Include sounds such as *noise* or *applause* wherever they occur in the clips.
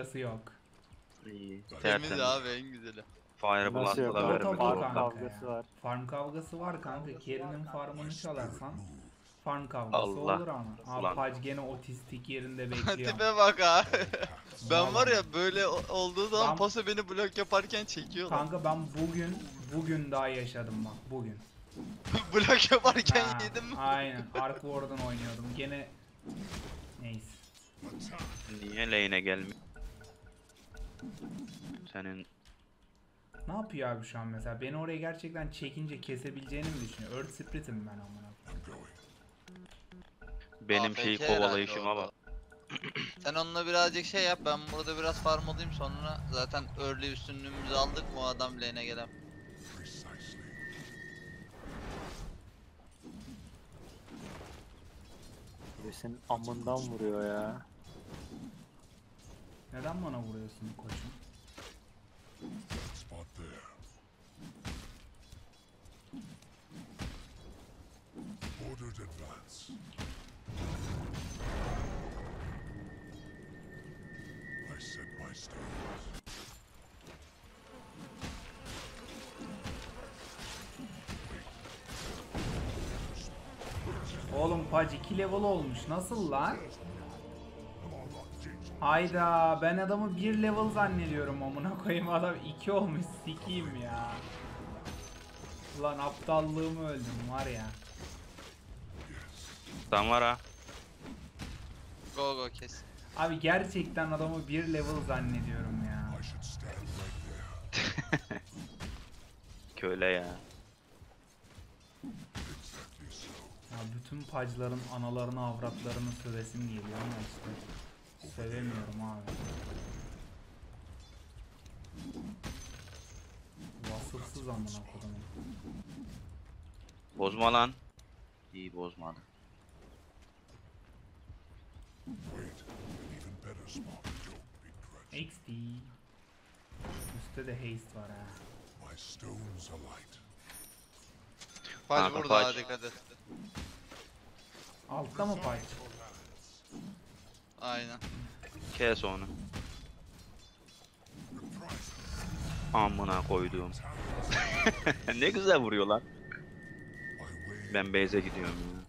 Kavgası yok. İyi. Temiz Tertemiz. abi en güzeli. Fireball Nasıl yok? atla Tabii, verme. tabii, Farm kavgası var. Farm kavgası var kanka. Kerry'nin farmını çalarsan farm kavgası Allah. olur ama. Abi Ulan. Pudge gene otistik yerinde *laughs* bekliyor. Tipe bak ha. *laughs* ben var ya böyle o- olduğu zaman Ben- Paso beni blok yaparken çekiyorlar. Kanka ben bugün bugün daha yaşadım bak bugün. *laughs* blok yaparken Ha, yedim mi? Aynen. Ark Warden oynuyordum. Gene neyse. Niye lane'e gelmiyor? Senin Ne yapıyor abi şu an mesela? Beni oraya gerçekten çekince kesebileceğini mi düşünüyor? Earth Spirit'im ben amına. koyayım. benim AFK şeyi herhalde kovalayışıma orada. bak. *clears throat* Sen onunla birazcık şey yap ben burada biraz farm olayım sonra zaten early üstünlüğümüzü aldık mı o adam lane'e gelen. Birisinin amından vuruyor ya. Neden bana vuruyorsun koçum? Spot there. Ordered advance. I set my stones. Oğlum Pudge 2 level olmuş. Nasıl lan? Hayda ben adamı 1 level zannediyorum amına koyayım adam 2 olmuş sikiyim ya. Ulan aptallığımı öldüm var ya. Sen var ha. Go go kes. Abi gerçekten adamı 1 level zannediyorum ya. *laughs* Köle ya. Ya bütün pacların analarını avratlarını sövesim geliyor ama işte sevemiyorum abi. Vasıfsız amına kodumun. Bozma lan. İyi bozmadı. XD. Üstte de haste var ha. My stones alight. Paç Kanka, burada Paç. ha dikkat et. Altta mı paç? Aynen. Kes onu. Amına koyduğum. *laughs* ne güzel vuruyorlar. My way Ben base'e gidiyorum ya.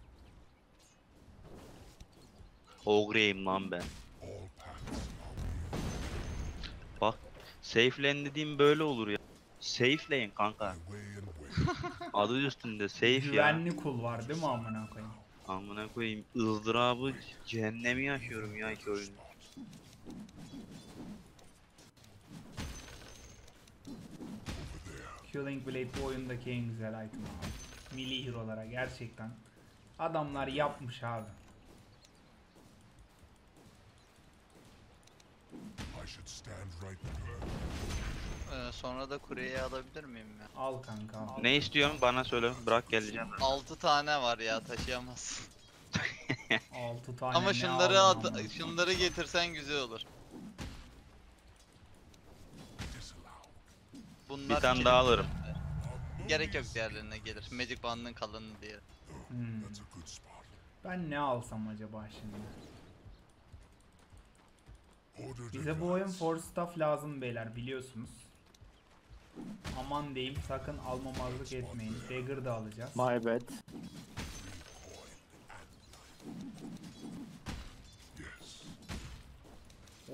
Ogre'yim lan ben. Bak safe lane dediğim böyle olur ya. Safe lane kanka. *laughs* Adı üstünde safe ya. Güvenli kul var değil mi amına koyayım? Amına koyayım ızdırabı cehennemi yaşıyorum ya iki oyun. Killing Blade bu oyundaki en güzel item abi. Milli hero'lara gerçekten. Adamlar yapmış abi. I should stand right there. Ee, sonra da kuryeye alabilir miyim ya? Al kanka al. Ne istiyorsun bana söyle bırak geleceğim. 6 tane var ya taşıyamazsın. *laughs* 6 tane Ama ne şunları aldın at şunları getirsen güzel olur. Bunlar Bir tane daha alırım. Gerek yok diğerlerine gelir. Magic Band'ın kalanı diye. Hmm. Ben ne alsam acaba şimdi? Bize bu oyun for stuff lazım beyler biliyorsunuz. Aman diyeyim sakın almamazlık etmeyin. Dagger da alacağız. My bad.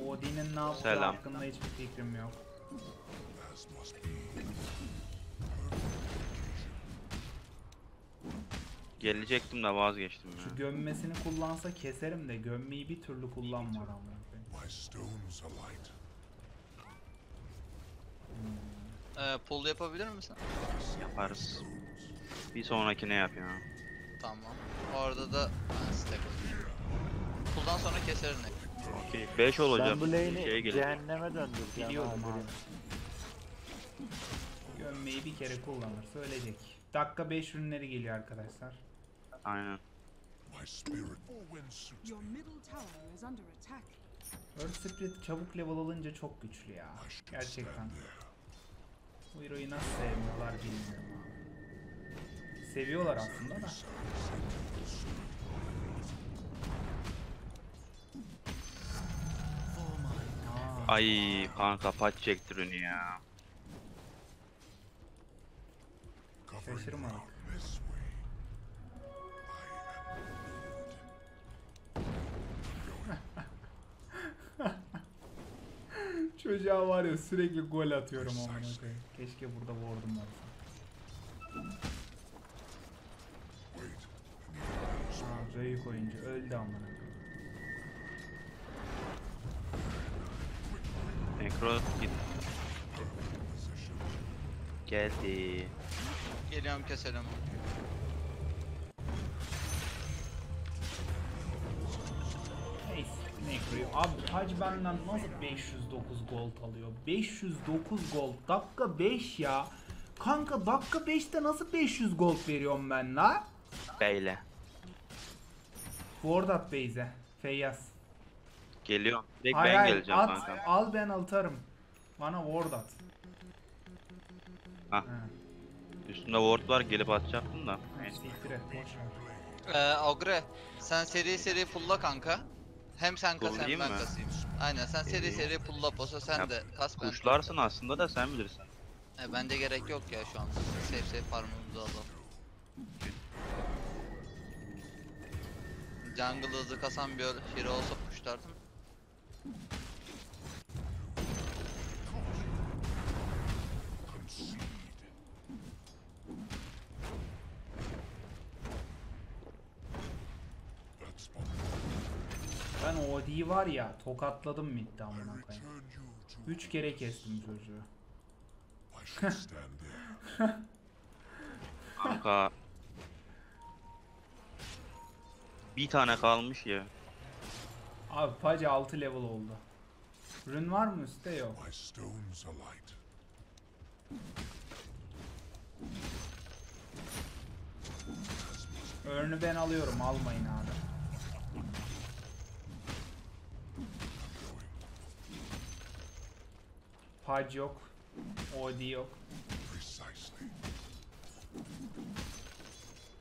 Odin'in ne yaptığı Selam. hakkında hiçbir fikrim yok. Gelecektim de vazgeçtim ya. Şu gömmesini kullansa keserim de gömmeyi bir türlü kullanmadı amına Ee, pull yapabilir misin? Yaparız. Bir sonrakine yap ya. Tamam. Orada da ben stack alayım. Pull'dan sonra keserim. Okey 5 olacak. Ben bu lane'i cehenneme döndüreceğim abi. abi. Gömmeyi bir kere kullanırsa ölecek. Dakika 5 ürünleri geliyor arkadaşlar. Aynen. My spirit for when suits Your me. middle tower is under attack. Earth Spirit çabuk level alınca çok güçlü ya. Gerçekten. Bu hero'yu nasıl sevmiyorlar bilmiyorum abi. Seviyorlar aslında da. Ay kanka paç çektir ya. Covering Çocuğa var ya sürekli gol atıyorum amına koyayım. Keşke burada ward'um olsa. Wait. Ha, büyük oyuncu öldü amına koyayım. Nekro git. Geldi. Geliyorum keselim. Neyse. Necro'yu. Abi Tac benden nasıl 509 gold alıyor? 509 gold. Dakika 5 ya. Kanka dakika 5'te nasıl 500 gold veriyorum ben la? Beyle. Ward at Beyze. Feyyaz. Geliyorum. Direkt Hayır, ben hayır, geleceğim at, kanka. Al ben atarım. Bana ward at. Ha. Üstünde ward var gelip atacaktım da. Siktir et. Boş ver. Ee, Ogre sen seri seri pulla kanka. Hem sen kas hem Pullayayım ben mı? kasayım. Aynen sen seri İyi. seri pulla posa sen Ya, de kas ben. Kuşlarsın aslında da sen bilirsin. E, bence gerek yok ya şu an. Safe safe farmımızı alalım. Jungle hızı kasan bir hero olsa kuşlardım. Ben OD'yi var ya tokatladım midde amına koyayım. return you to. 3 kere kestim çocuğu. Kanka. bir tane kalmış ya. Abi Pac 6 level oldu. Rün var mı üstte yok. Örnü ben alıyorum almayın abi. Pac yok. OD yok.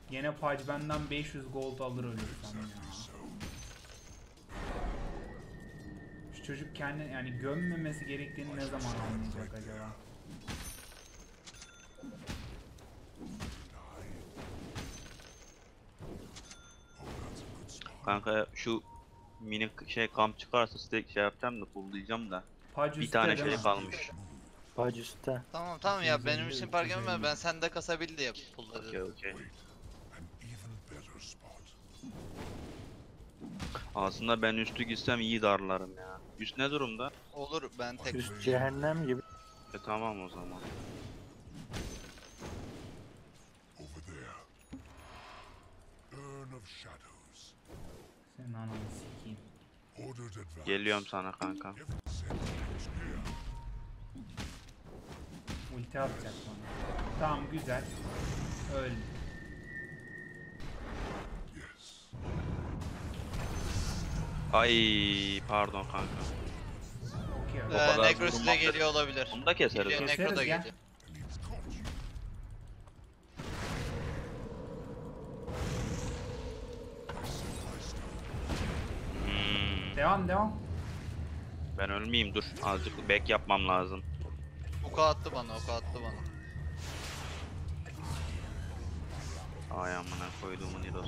Yine Pac benden 500 gold alır ölürsem ya. Şu çocuk kendi yani gömmemesi gerektiğini ne zaman anlayacak acaba? Kanka şu mini şey kamp çıkarsa direkt şey yapacağım da pullayacağım da. Pac Bir tane değil şey kalmış. Bac üstte. Tamam tamam ya benim 250, için fark etmez 250. ben sende kasabildi ya pulla Okey okey. Aslında ben üstü gitsem iyi darlarım ya. Üst ne durumda? Olur ben tek Üst cehennem gibi. E tamam o zaman. Over there. Urn of Shadows. Senin ananı sikeyim. Geliyorum sana kanka. Ulti atacak bana. Tamam güzel. Öldü. Yes. Ay pardon kanka. Okey. Ee, kadar Necro vurulmaz size da- geliyor olabilir. Onu da keseriz. Geliyor. Necro da Keseriz ya. geliyor. Devam devam. ben ölmeyeyim dur. Azıcık back yapmam lazım. Oka attı bana, oka attı bana. Ay amına koyduğumun Nidos.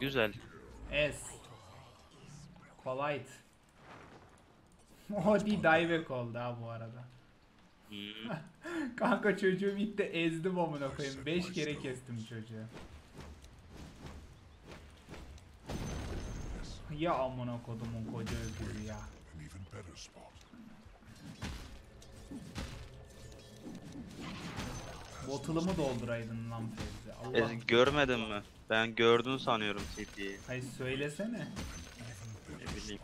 Güzel. Es. Kolaydı. OD dieback oldu ha bu arada. Hmm. *laughs* Kanka çocuğu bitti ezdim amına koyayım. 5 kere kestim çocuğu. Ya amına kodumun koca öküzü ya. Bottle'ımı dolduraydın lan Fevzi. Allah. E, görmedin mi? Ben gördün sanıyorum CP'yi. Hayır söylesene. Ne bileyim.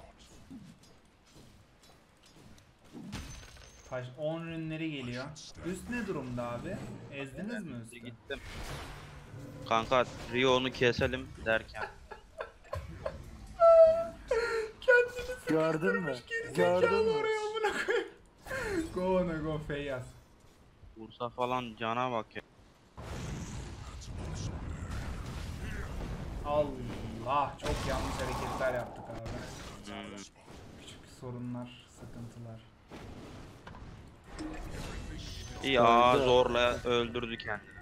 Taş 10 ürünleri geliyor. Üst ne durumda abi? Ezdiniz mi üstü? Gittim. Kanka Rio'nu keselim derken. Kendini Gördün mü? Gördün mü? oraya amına koyayım. *laughs* Go ona go Feyyaz. Vursa falan cana bak ya. Allah çok yanlış hareketler yaptık abi. Hmm. Küçük sorunlar, sıkıntılar. Öldü. zorla öldürdü kendini.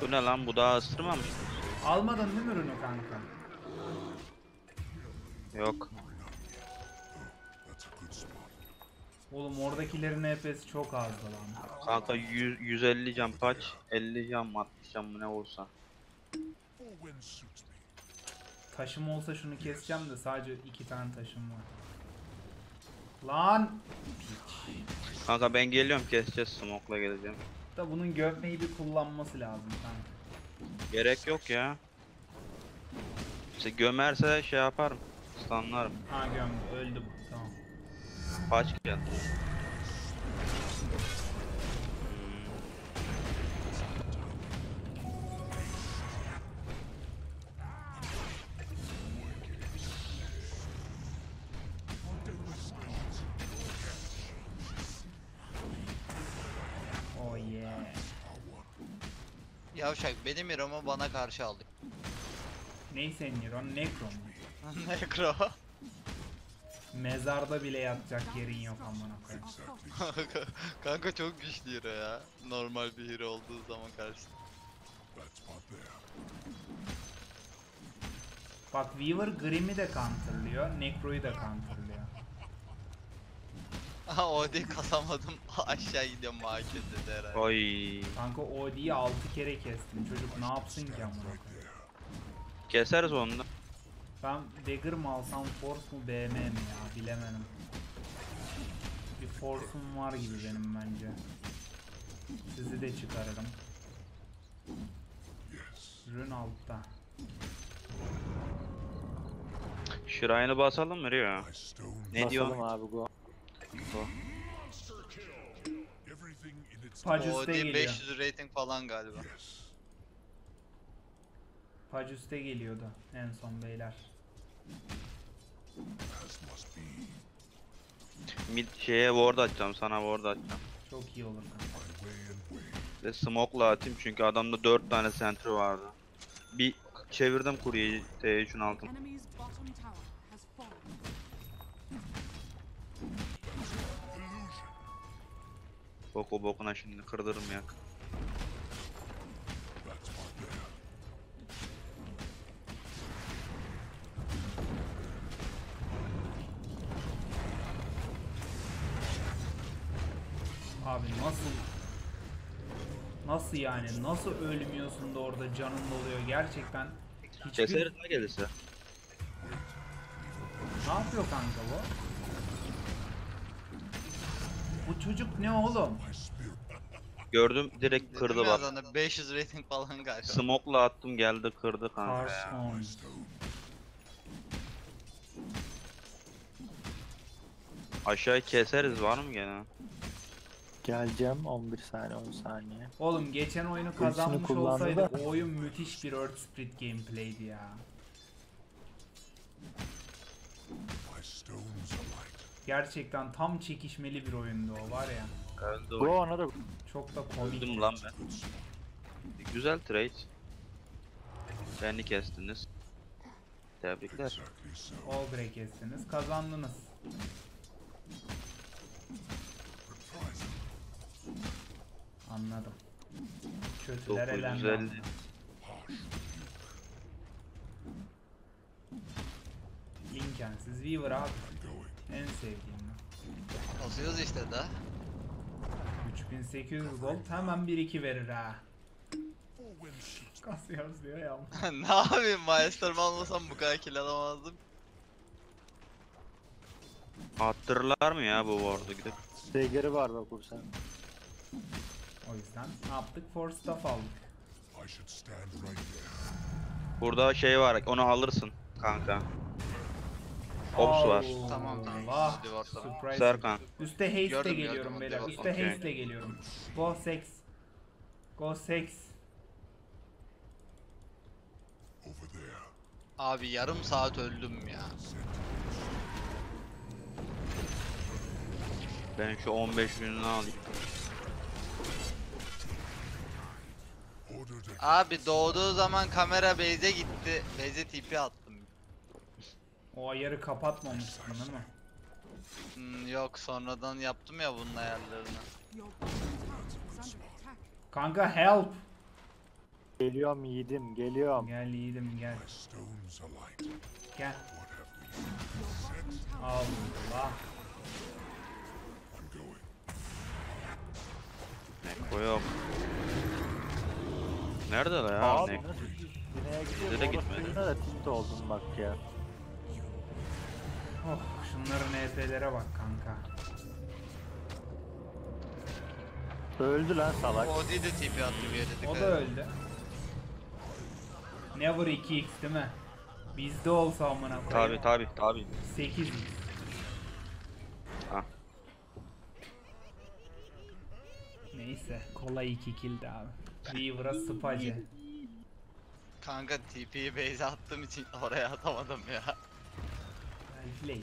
Bu ne lan bu daha ısırmamış. Almadın değil mi ürünü kanka? Yok. Oğlum oradakilerin HP'si çok azdı lan. Kanka 100, 150 can paç, 50 can 60 can mı ne olsa. Taşım olsa şunu keseceğim de sadece iki tane taşım var. Lan! Kanka ben geliyorum keseceğiz smoke'la geleceğim. Da bunun gömmeyi bir kullanması lazım kanka. Gerek yok ya. İşte gömerse şey yaparım. Stunlarım. Ha gömdü, öldü bu. Tamam. Paç geldi. Yavşak benim hero'mu bana karşı aldı. Neyse Niron, Necro mu? *laughs* Necro. Mezarda bile yatacak yerin yok amına koyayım. Kanka çok güçlü hero ya. Normal bir hero olduğu zaman karşı. That spot there. Bak Weaver Grimm'i de counterlıyor, Necro'yu da counterlıyor. *laughs* Aha OD kasamadım. *laughs* Aşağı gidiyorum market dedi herhalde. Oy. Kanka OD'yi 6 kere kestim. Çocuk ne yapsın ki amına koyayım? Keseriz onu da. Ben Dagger mı alsam Force mu BM mi ya bilemedim. Bir Force'um var gibi benim bence. Sizi de çıkarırım. Rün altta. Şırayını basalım mı Rio? Ne diyor? Basalım abi go. Everything in its Pac OD geliyor. 500 rating falan galiba. Yes. Pac üste geliyordu en son beyler. Mid şeye ward atacağım sana ward atacağım. Çok iyi olur kanka. Ve smoke'la atayım çünkü adamda 4 tane sentry vardı. Bir çevirdim kuryeyi T3'ün altına. Boku bokuna şimdi kırdırım ya. Abi nasıl Nasıl yani? Nasıl ölmüyorsun da orada canın doluyor? Gerçekten hiçbir... Keseriz ne gelirse. Ne yapıyor kanka bu? Bu çocuk ne oğlum? Spirit. Gördüm direkt kırdı bak. sana 500 rating falan galiba. Smoke'la attım geldi kırdı kanka. Aşağıyı keseriz var mı gene? Geleceğim 11 saniye 10 saniye. Oğlum geçen oyunu kazanmış kullandı da. o oyun müthiş bir Earth Split gameplay'di ya. Gerçekten tam çekişmeli bir oyundu o var ya. Öldü Go ona da Çok da komik. Öldüm lan ben. Spot. Güzel trade. Beni kestiniz. Tebrikler. Ogre kestiniz, kazandınız. Anladım. Kötüler elendi. 950. Linkensiz Weaver abi. En sevdiğim ben. Asıyoruz işte da. 3800 gold hemen 1-2 verir ha. Kasıyoruz diyor ya. *laughs* ne yapayım Maestro'mu almasam bu kadar kill alamazdım. Attırırlar mı ya bu ward'u gidip? Dagger'ı var bak Ursan. O yüzden ne yaptık? For stuff aldık. Burada şey var onu alırsın kanka. Ops var. Tamam, tamam. Vah. Surprise. Serkan. Üste haste Gördüm, de geliyorum gördüm, beyler. hadi Üste okey. haste de geliyorum. Go 6. Go 6. Over there. Abi yarım saat öldüm ya. Ben şu 15 gününü alayım. Abi doğduğu zaman kamera base'e gitti. Base'e TP attım. O ayarı kapatmamıştın değil mi? Hmm, yok sonradan yaptım ya bunun ayarlarını. Kanka help. Geliyorum yiğidim geliyorum. Gel yiğidim gel. Gel. Allah. Neko yok. Nerede la ya? Abi Neko? Güney'e Bize de gidiyorum gitmedi. orospu'yuna da tilt oldum bak ya. Oh şunların EP'lere bak kanka. Öldü lan salak. Odi de TP attı bir yere O da öldü. Never 2x değil mi? Bizde olsa amına Tabi koyayım. tabi tabi. 8x. Ha. Neyse kolay 2 kill'di abi. Weaver'a spacı. Kanka TP'yi base'e attığım için oraya atamadım ya. Played.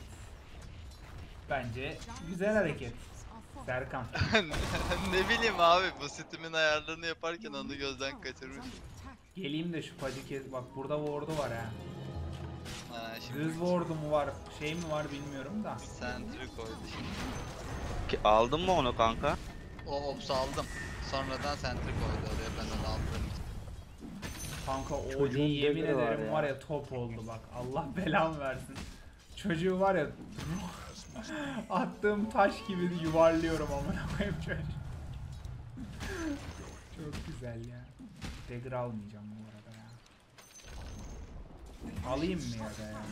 Bence güzel hareket. Serkan. *laughs* ne bileyim abi bu Steam'in ayarlarını yaparken onu gözden attack. Geleyim de şu pacı kez. Bak burada ward'u var ha. Ha, şimdi Düz ward'u mu var? Şey mi var bilmiyorum da. Sentry koydu şimdi. Aldın mı onu kanka? O ops aldım. Sonradan Sentry koydu oraya ben onu için. Kanka o yemin devri var ederim ya. var ya top oldu bak. Allah belamı versin. Çocuğu var ya attığım taş gibi yuvarlıyorum amına koyayım çocuğu. Çok güzel ya. Dagger almayacağım bu arada ya. Alayım mı ya da ya?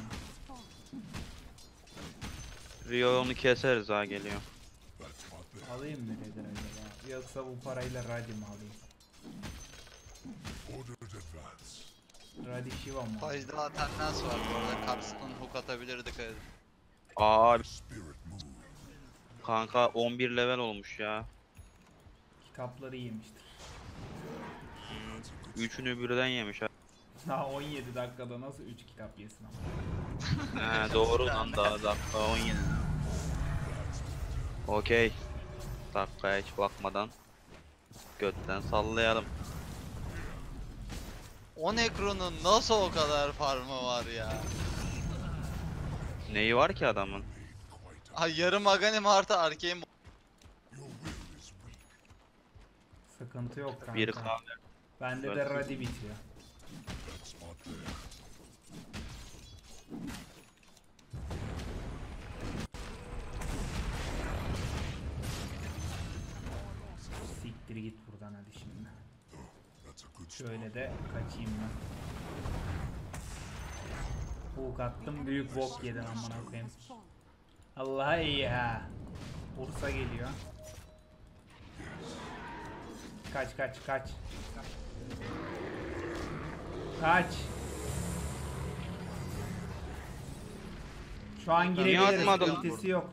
Rio onu keseriz ha geliyor. Alayım mı Dagger acaba? Yoksa bu parayla Radi mi alayım? Ordered advance. Radi Shiva mı? alayım? Pajda Atennans var bu arada. Capstone hook atabilir dikkat edin. Aa Spirit move. kanka 11 level olmuş ya. Kitapları yemiştir. Üçünü birden yemiş ha. *laughs* Daha 17 dakikada nasıl 3 kitap yesin ama. He doğru lan daha dakika 17. Okey. Dakikaya hiç bakmadan götten sallayalım. O Necron'un nasıl o kadar farmı var ya? Neyi var ki adamın? Ay yarım Aghanim artı Arcane. Sıkıntı yok kanka. Bir kahve. Bende de Radi bitiyor. Siktir git buradan hadi şimdi. That's a good start. Şöyle de kaçayım ben. Hook attım büyük bok yedin amına koyayım. Has fallen. Allah iyi ha. Bursa geliyor. Kaç kaç kaç. Kaç. Şu an girebiliriz. Ultisi yok.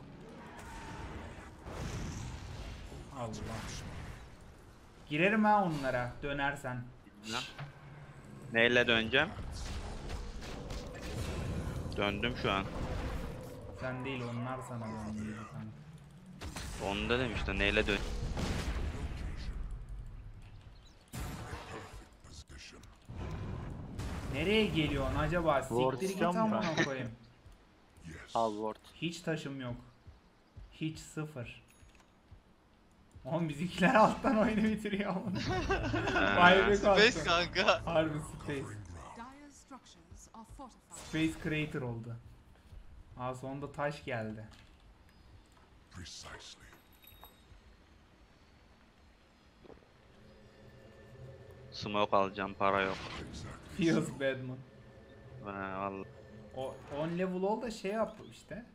Allah. Girerim ha onlara dönersen. Lan. Neyle döneceğim? Döndüm şu an. Sen değil onlar sana dönüyor kanka. Onu da demişti neyle dön. Nereye geliyorsun acaba? Ward Siktir git istiyor mu amına koyayım. Al ward. Hiç taşım yok. Hiç sıfır. Oğlum bizimkiler alttan oyunu bitiriyor ama. *laughs* Vay be Space kalktı. kanka. Harbi Space. Space Creator oldu. Aa sonunda taş geldi. Precisely. Smoke alacağım para yok. Feels bad man. He vallahi. O 10 level ol da şey yap işte.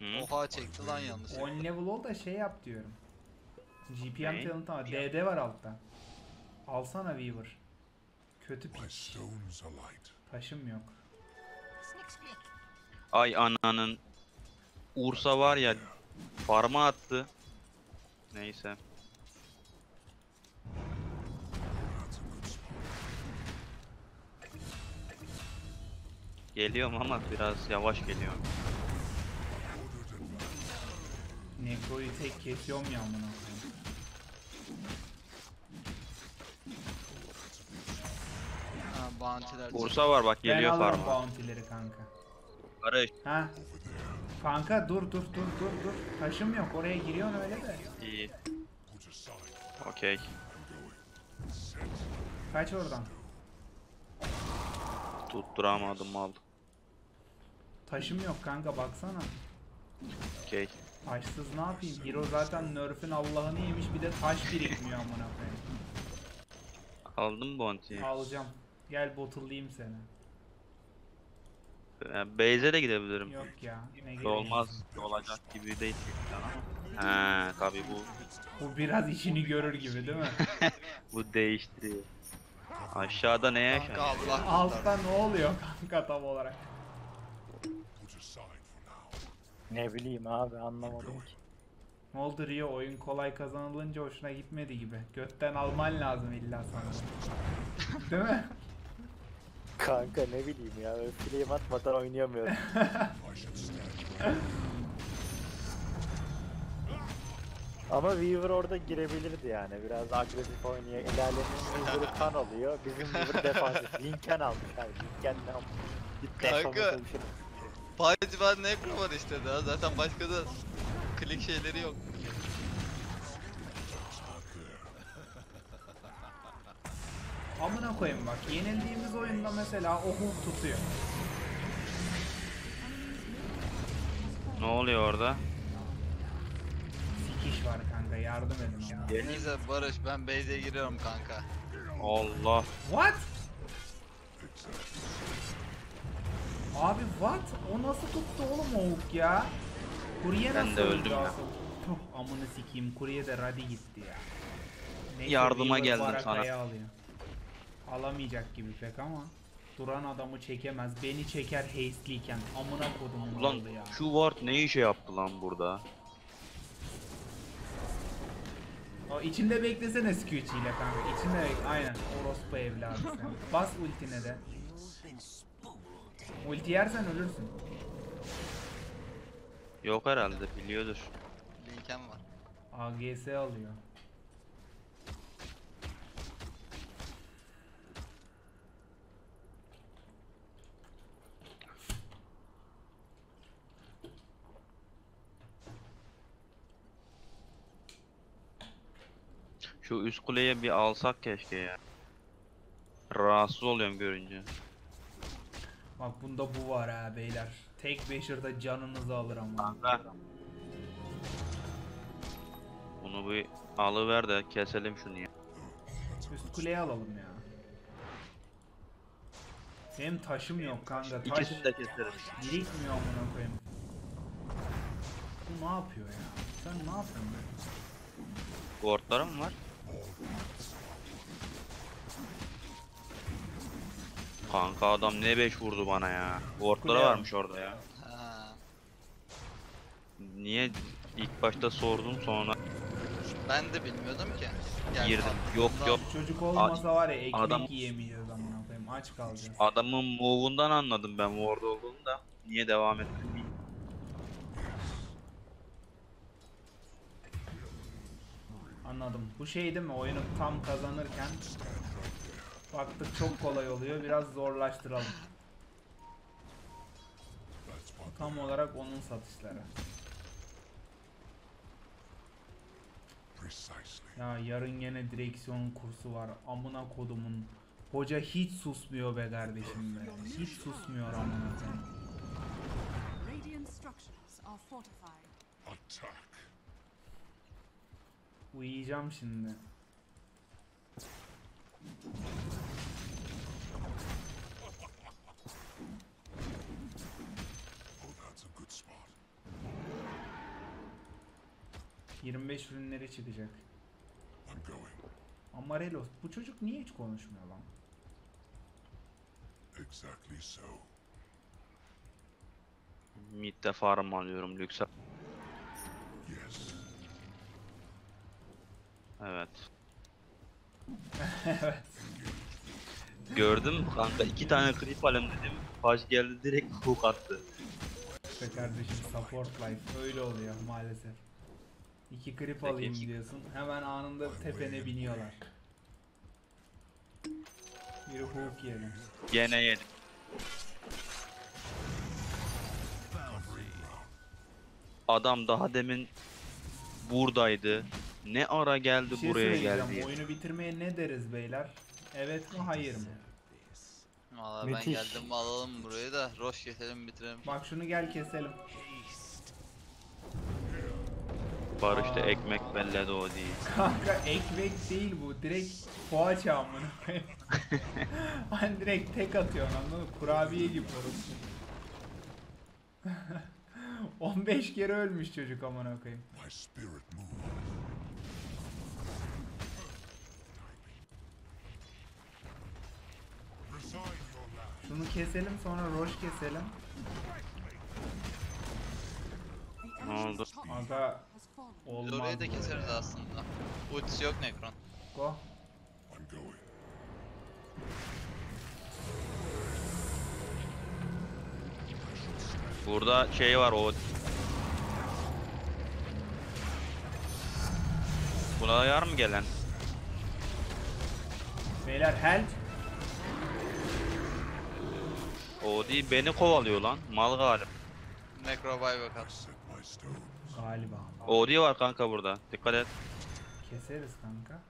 Hı? Oha çekti lan yanlış. 10 level ol da şey yap diyorum. GPM talent ama DD var altta. Alsana Weaver. Kötü piç. Taşım yok. Ay ananın. Ursa var ya farma attı. Neyse. Geliyorum ama biraz yavaş geliyorum. Necro'yu tek kesiyorum ya amına koyayım. Bounty'ler. Bursa var bak Ben geliyor alırım farma. bounty'leri kanka. Barış. Ha? Kanka dur dur dur dur dur. Taşım yok oraya giriyorsun öyle de. İyi. Okey. Kaç oradan. Tutturamadım mal. Taşım yok kanka baksana. Okey. Taşsız ne yapayım? Hero zaten nerf'ün Allah'ını yemiş bir de taş birikmiyor amına koyayım. Aldın mı Bounty'yi? Alacağım. Gel bottle'layayım seni. Yani Base'e de gidebilirim. Yok ya. Ne gerek Olmaz. Olacak gibi değil. ama. He tabi bu Bu biraz işini görür gibi değil mi? *laughs* bu değiştiriyor. Aşağıda ne Kanka yaşanıyor? Allah Altta ne oluyor kanka tam olarak? Ne bileyim abi anlamadım ki. Ne oldu Rio oyun kolay kazanılınca hoşuna gitmedi gibi. Götten alman lazım illa sana. Değil mi? *laughs* Kanka ne bileyim ya flame atmadan oynayamıyorum. *laughs* Ama Weaver orada girebilirdi yani. Biraz agresif oynuyor. İlerlemenin Weaver'ı kan alıyor. Bizim Weaver defansif. *laughs* Linken almış abi. Linken ne? Cidden Kanka. Somut bir şey. Paddy var Necro var işte daha zaten başka da klik şeyleri yok. Amına koyayım bak. Yenildiğimiz oyunda mesela o hook tutuyor. Ne oluyor orada? Sikiş var kanka yardım edin ona. Neyse Barış ben base'e giriyorum kanka. Allah. What? Abi what? O nasıl tuttu oğlum o hook ya? Kurye Ben nasıl de öldü öldüm ya. Tuh amını sikeyim kurye de radi gitti ya. Neyse, Yardıma geldim sana. Alıyor. Alamayacak gibi pek ama. Duran adamı çekemez. Beni çeker hasteliyken. Amına kodumun Ulan ya. şu ward ne işe yaptı lan burada? O içinde beklesene Squitch ile kanka. İçinde bek aynen. Orospu evladı sen. Bas ultine de. Ulti yersen ölürsün. Yok herhalde biliyordur. Linken var. AGS alıyor. Şu üst kuleye bir alsak keşke ya. Rahatsız oluyorum görünce. Bak bunda bu var ha beyler. Tek Basher'da canınızı alır ama. Kanka. Bunu bir alıver de keselim şunu ya. Üst kuleye alalım ya. Benim taşım yok kanka. Taş İkisini de keseriz. birikmiyor amına koyayım. Bu ne yapıyor ya? Sen ne yapıyorsun? Wardları mı var? Kanka adam ne 5 vurdu bana ya. Wardları Kule varmış orada ya. Ha. Niye ilk başta sordum sonra Ben de bilmiyordum ki. Gel, girdim. al. Yok yok. Çocuk olmasa var ya ekmek adam- yiyemeyeceğiz amına koyayım. Aç kalacağız. Adamın move'undan anladım ben ward olduğunu da. Niye devam ettim bilmiyorum. Anladım. Bu şey değil mi? Oyunu tam kazanırken baktık çok kolay oluyor. Biraz zorlaştıralım. Tam olarak onun satışları. Ya yarın yine direksiyon kursu var. Amına kodumun. Hoca hiç susmuyor be kardeşim be. Hiç susmuyor amına. Attack. Uyuyacağım şimdi. 25 ürünleri çıkacak. Amarelos bu çocuk niye hiç konuşmuyor lan? Exactly so. Mid'de farm alıyorum lüks. Yes. *laughs* Evet. Gördün mü kanka iki tane creep alayım dedim. Paj geldi direkt hook attı. İşte kardeşim support life öyle oluyor maalesef. İki grip alayım diyorsun. Hemen anında tepene biniyorlar. Bir hook yedim. Gene yedim. Adam daha demin buradaydı. Ne ara geldi şey buraya geldi. Oyunu bitirmeye ne deriz beyler? Evet mi hayır mı? Valla ben geldim alalım burayı da roş keselim bitirelim. Bak şunu gel keselim. Barış da Aa. ekmek belledi o değil. Kanka ekmek değil bu. Direkt poğaça amına koyayım. *laughs* Hani direkt tek atıyorsun anladın mı? Kurabiye gibi orası. *laughs* 15 kere ölmüş çocuk amına koyayım. Şunu keselim sonra roş keselim. Ne oldu? Aga Biz olmaz. orayı da keseriz ya. aslında. Ultisi yok Necron. Go. I'm going. Burada şey var o. Buna yar mı gelen? Beyler help. O değil beni kovalıyor lan. Mal galip. Necro bay bakalım. Galiba. O değil var kanka burada. Dikkat et. Keseriz kanka.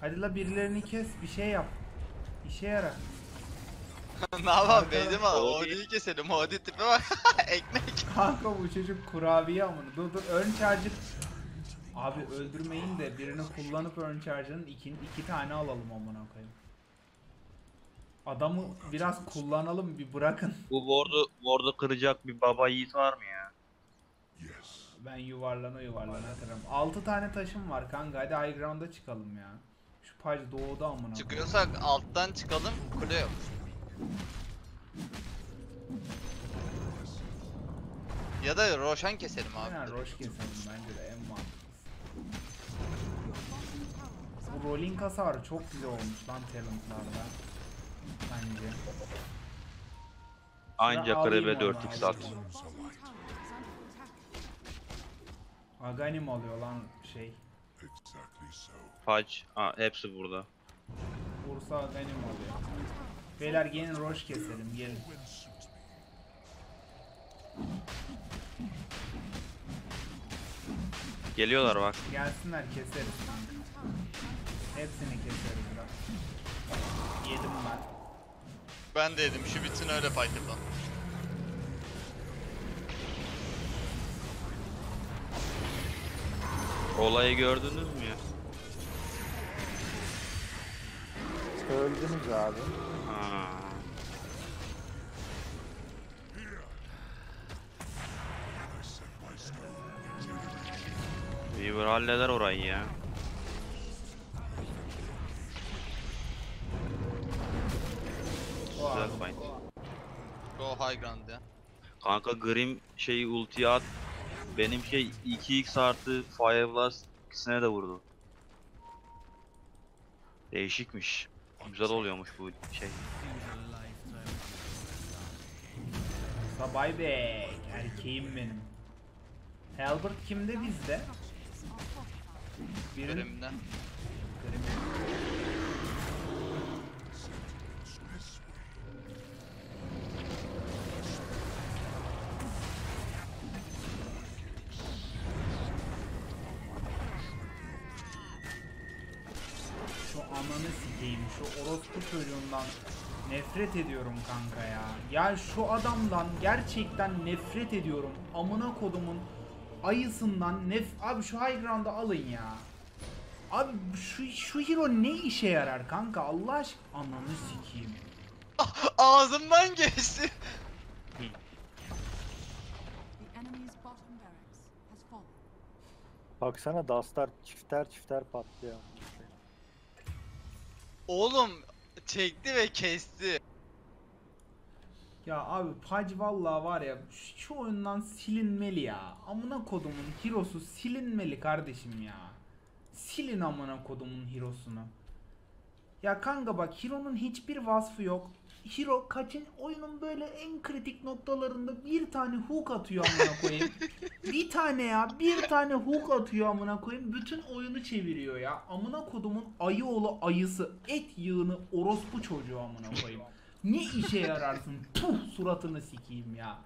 Hadi la birilerini kes bir şey yap. İşe yara. *laughs* ne yapalım al. Odi. Odi'yi keselim. Odi tipe bak. Ekmek. Kanka bu çocuk kurabiye amına. Dur dur ön charger. Abi öldürmeyin de birini kullanıp ön charger'ın iki, iki tane alalım amına koyayım. Adamı biraz kullanalım bir bırakın. Bu ward'u ward'u kıracak bir baba yiğit var mı ya? Yes. Ben yuvarlana yuvarlana atarım. 6 tane taşım var kanka hadi high ground'a çıkalım ya. Şu paj doğuda amına. Çıkıyorsak alttan çıkalım. Kule yok. Ya da Roşan keselim abi. Aynen roş keselim bence de en mantıklısı. Bu rolling hasarı çok güzel olmuş lan talentlarda. Bence. Anca alayım krebe onu 4x abi. at. Attack. Aganim alıyor lan şey. Paç. Ha, hepsi burada. Bursa Aganim alıyor. Beyler gelin roş keselim gelin. Geliyorlar bak. Gelsinler keseriz. Hepsini keseriz. Yedim ben. Ben de yedim. Şu bitsin öyle fight yapalım. Olayı gördünüz mü ya? Öldünüz abi. Ha. Weaver halleder orayı ya. Güzel fight. Go high ground ya. Kanka Grim şeyi ultiye at. Benim şey 2x artı Fire Blast ikisine de vurdu. Değişikmiş. Güzel oluyormuş bu şey. Sabay bey. Erkeğim benim. Halbert kimde bizde? Structures are fortified. Çocuğundan nefret ediyorum kanka ya. Ya şu adamdan gerçekten nefret ediyorum. Amına kodumun ayısından nef... Abi şu high ground'ı alın ya. Abi şu, şu hero ne işe yarar kanka Allah aşkına ananı sikeyim. *laughs* Ağzımdan geçti. Baksana Dustar çifter çifter patlıyor. Oğlum çekti ve kesti. Ya abi Pudge vallahi var ya şu oyundan silinmeli ya. Amına kodumun hero'su silinmeli kardeşim ya. Silin amına kodumun hero'sunu. Ya kanka bak hero'nun hiçbir vasfı yok. Hiro kaçın oyunun böyle en kritik noktalarında bir tane hook atıyor amına koyayım. *laughs* bir tane ya bir tane hook atıyor amına koyayım. Bütün oyunu çeviriyor ya. Amına kodumun ayı oğlu ayısı et yığını orospu çocuğu amına koyayım. Ne işe yararsın? *laughs* Puh suratını sikeyim ya.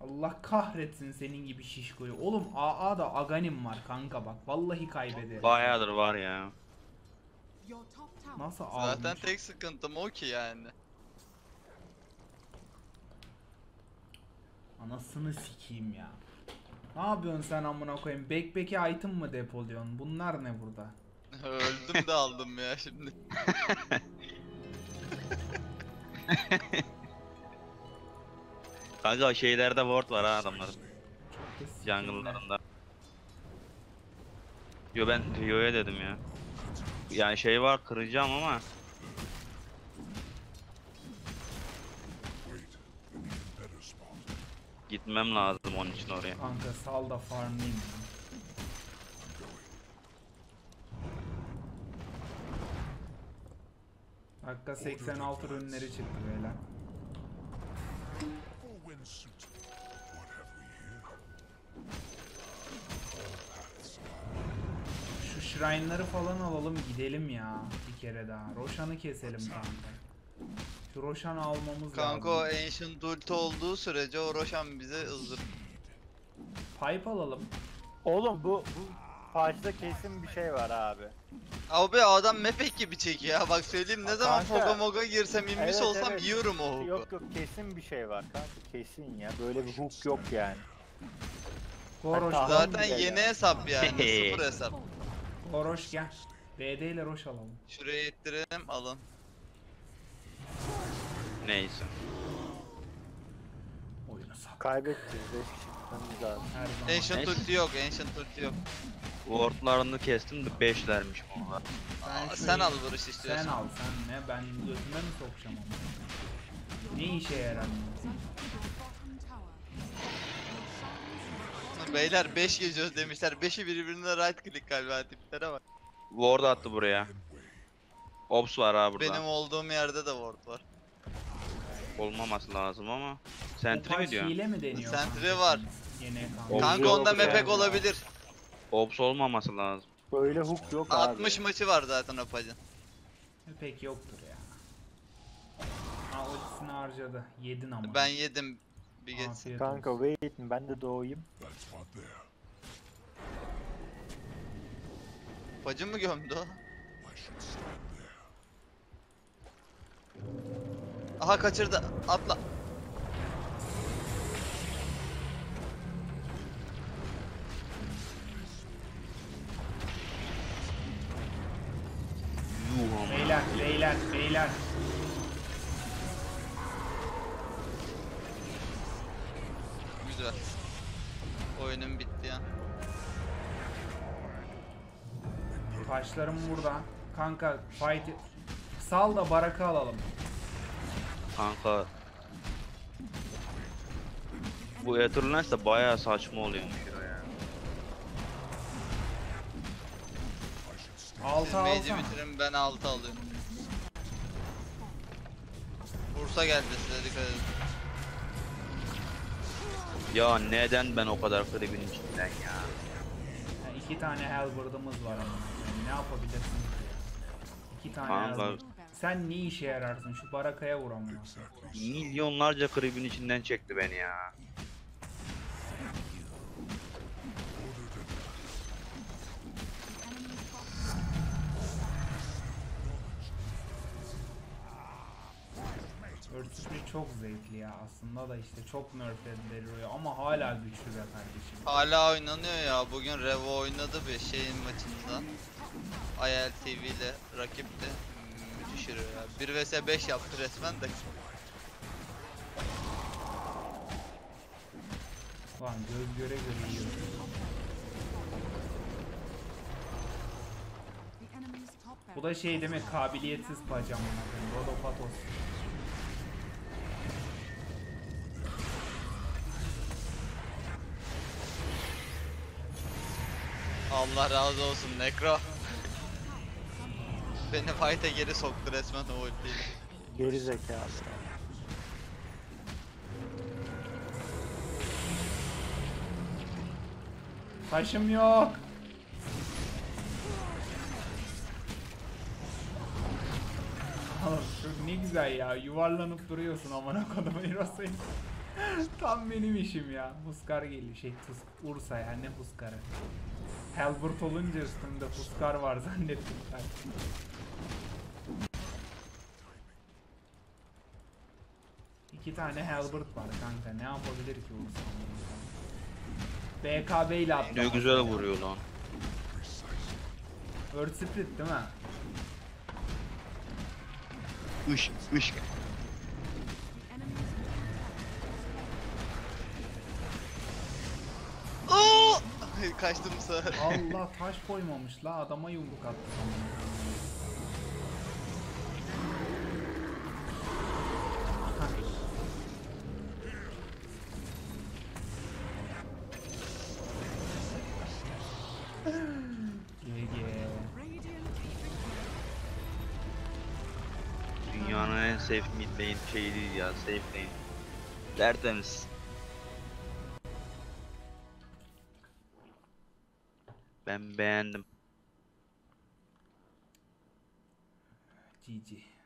Allah kahretsin senin gibi şişkoyu. Oğlum AA'da Aganim var kanka bak. Vallahi kaybederim. Bayağıdır var ya. Your top Nasıl almış? Zaten tek sıkıntım o ki yani. Anasını sikeyim ya. Ne yapıyorsun sen amına koyayım? Backpack'e item mı depoluyorsun? Bunlar ne burada? *laughs* Öldüm de aldım ya şimdi. *laughs* Kanka şeylerde ward var ha adamların. Jungle'larında. Yo ben Rio'ya dedim ya. Yani şey var kıracağım ama gitmem lazım onun için oraya. Kanka sal da farmlayayım ya. Dakika 86 ürünleri çıktı beyler. Shrine'ları falan alalım gidelim ya bir kere daha. Roşan'ı keselim kanka. Şu Roşan'ı almamız Kanka o lazım. Ancient ulti olduğu sürece o Roshan bize ızdır. Pipe alalım. Oğlum bu bu Page'da kesin bir şey var abi. Abi adam mepek gibi çekiyor ya bak söyleyeyim ne zaman Kanka. Foga Moga girsem invis Evet, olsam evet. yiyorum o hook'u. Yok yok kesin bir şey var kanka kesin ya. Böyle bir hook yok yani. Goroş, Hatta- Zaten Bile yeni ya. hesap yani sıfır *laughs* hesap. Goroş gel. BD ile Roş alalım. Şuraya ittirelim alın. Neyse. Oyunu sak. Kaybedeceğiz 5 kişi gitmemiz lazım. Her zaman. Ancient Neyse. ulti yok, Ancient ulti yok. Wardlarını kestim de 5'lermiş bunlar. Aa, sen al vuruş istiyorsan. Sen al sen ne? Ben götüme mi sokacağım onu? Ne işe yarar? *laughs* Beyler 5 geziyoruz demişler. 5'i birbirine right click galiba tiplere bak. Ward attı buraya. Ops var ha burada. Benim olduğum yerde de ward var. Olmaması lazım ama. Sentry mi diyor? hile mi deniyor? Sentry var. Yine kanka. Ops Kanka yok onda yani. mepek olabilir. Ops olmaması lazım. Böyle hook yok abi. 60 maçı var zaten o pacın. Pek yoktur ya. Ha ultisini harcadı. Yedin ama. Ben yedim bir geç. Afiyet Kanka olsun. wait ben de doğayım. Pacı mı gömdü o? Aha kaçırdı. Atla. Yuh. Beyler, beyler, beyler. Taşlarım burada. Kanka fight Sal da baraka alalım. Kanka. Bu Etherlens de bayağı saçma oluyormuş ya. Altı Siz mage'i alsam. bitirin ben altı alıyorum. Bursa geldi size dikkat edin. Ya neden ben o kadar klibin içinden ya? Ha, iki tane halberd'ımız var ama. Ne yapabilirsin? ki? İki tane Kanka. halberd. Sen ne işe yararsın? Şu barakaya vur amına. Milyonlarca klibin içinden çekti beni ya. Spirit çok zevkli ya aslında da işte çok nerf ediliyor ama hala güçlü be kardeşim. Hala oynanıyor ya. Bugün Revo oynadı bir şeyin maçında. IL TV ile rakipti. Müthiş hero ya. 1 vs 5 yaptı resmen de. Lan göz göre göre yiyor. Bu da şey demek kabiliyetsiz ona Rodopatos. Allah razı olsun Nekro. *laughs* Beni fight'e geri soktu resmen o ultiyle. Geri zekalı. Taşım yok. Oğlum ne güzel ya. Yuvarlanıp duruyorsun amına kodumun *laughs* Hirosa'yı. Tam benim işim ya. Huskar geliyor. Şey Ursa ya ne Huskar'ı. Halbert olunca üstümde Huskar var zannettim ben. İki tane Halbert var kanka. Ne yapabilir ki Ursa? BKB ile atlamak. Ne güzel vuruyor lan. Earth Split değil mi? Iş, ış. Kaçtım bu sefer. Allah taş koymamış la adama yumruk attı Dünyanın en safe mid lane şey değil ya safe lane. Tertemiz. banned them. GG.